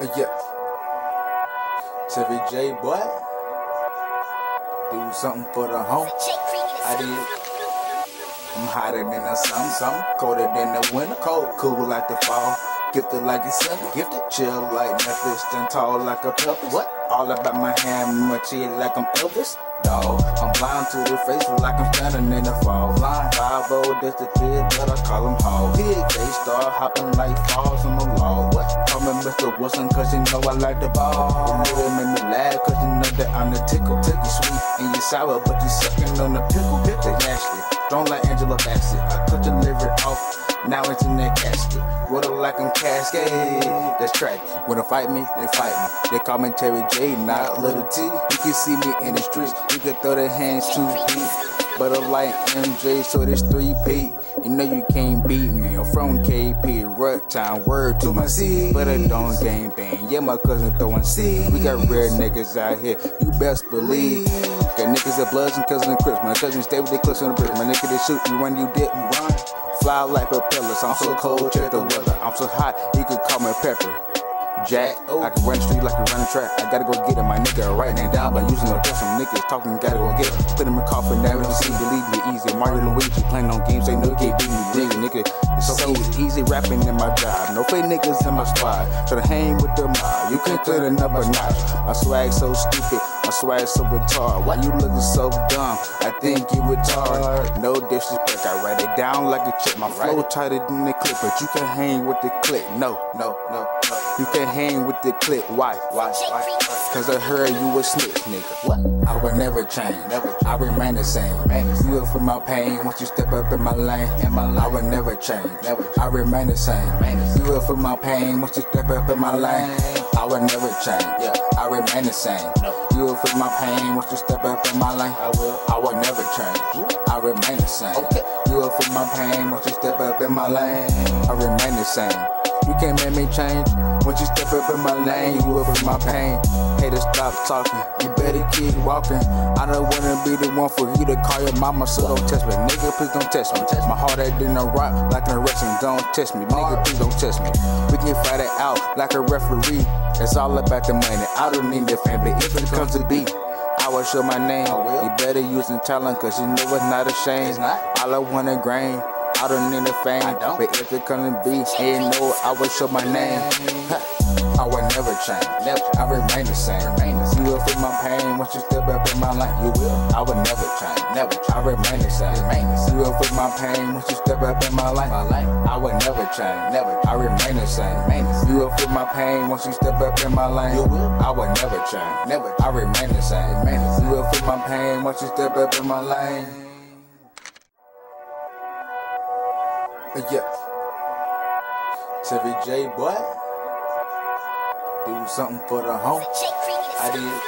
Yeah. Terry J, boy. Do something for the home. I did. I'm hotter than the sun, something colder than the winter, cold, cool like the fall. Gifted like the sun, gifted, chill like Memphis, and tall like a Pelvis. What? All about my hand, my chill like I'm Elvis. Dog, I'm blind to the face like I'm standing in the fall. Blind 5 that's the kid that I call him Hall. Big they start hopping like falls on the law. What? Me Mr. Wilson, cause you know I like the ball. The nigga make me laugh, cause you know that I'm the tickle. Tickle sweet, and you sour, but you sucking on the pickle. Pickle nasty. Don't like Angela Bassett. I cut your liver off. Now it's in that casket. Roll it like Cascade. That's track. They fight me, they fight me. They call me Terry J, not Little T. You can see me in the streets. You can throw the hands to feet. But I like MJ, so this 3P. You know you can't beat me. I'm from KP, Rut Town, word to my C. But I don't game bang. Yeah, my cousin throwing C. We got rare niggas out here, you best believe. Got niggas that bloods and cousins and crips. My cousins stay with their clips on the brick. My nigga, they shoot, you run, you dip, you run. Fly like propellers. I'm so cold, check the weather. I'm so hot, you could call me Pepper. Jack, I can run the street like a running track. I gotta go get it. My nigga right now down by using no guess. Some niggas talking, gotta go get it. Put him in coffin, never see, believe me easy. Mario Luigi playing on games, they know can't beat me. Nigga, nigga, it's so easy, easy rapping in my job. No fake niggas in my squad. Try to hang with the mob, you can turn it up a notch. My swag so stupid, my swag so retarded. Why you looking so dumb? I think you retarded. No disrespect, I write it down like a chip. My flow tighter than the clip, but you can hang with the clip. No, no, no, no. You can hang with the clip. Why? Why? Why? Cause I heard you a snitch, nigga. What? I will never change. Never. I remain the same. Man, you will for my pain once you step up in my lane. In my lane. I will never change. Never. I remain the same. Man, you will for my pain once you step up in my lane. I will never change. Yeah. I remain the same. No. You for my pain once you step up in my lane. I will. I will never change. I remain the same. Okay. You will for my pain once you step up in my lane. I remain the same. You can't make me change. Once you step up in my lane, you will feel my pain. Haters stop talking, you better keep walking. I don't wanna be the one for you to call your mama, so don't test me. Nigga, please don't test me. My heart ain't in a rock like an wrestling, don't test me. Nigga, please don't test me. We can fight it out like a referee. It's all about the money. I don't need the fame, but if it comes to beat. I will show my name. You better use the talent, cause you know it's not a shame. All I want is grain. I don't need the fame, but if it come to be, ain't no, I will show my name. I will never change, never. I remain the same. You will feel my pain once you step up in my life. You will. I will never change, never. I remain the same. You will feel my pain once you step up in my life. I will never change, never. I remain the same. You will feel my pain once you step up in my lane. You will. I will never change, never. I remain the same. You will feel my pain once you step up in my lane. Yeah. Terry J, boy. Do something for the home. I did.